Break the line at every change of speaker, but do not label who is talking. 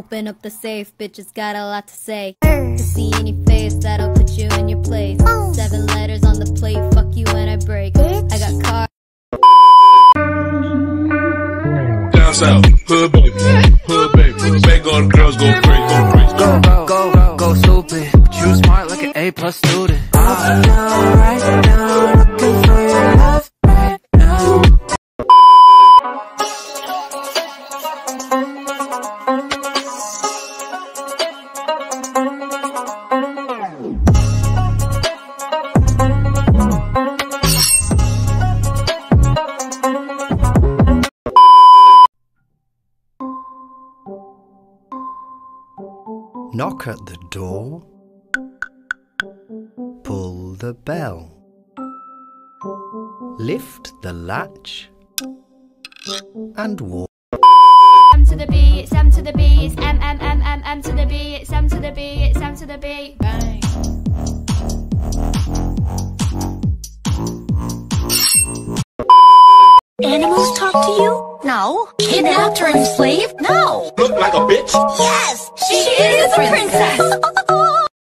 Open up the safe, bitches got a lot to say. To see any face that'll put you in your place. Seven letters on the plate, fuck you when I break. I got cars.
Down south, hood baby, hood baby. Bang all the girls go crazy, go crazy.
Go, go, go, go stupid. But you smart like an A plus student. I know right now,
Knock at the door. Pull the bell. Lift the latch. And walk.
M to the B, it's M to the B, it's M M M M M to the B, it's M to the B, it's M to the B. Bang.
Animals talk to you? No. Kidnapped or enslaved? No.
Look like a bitch.
Yes, she, is a princess.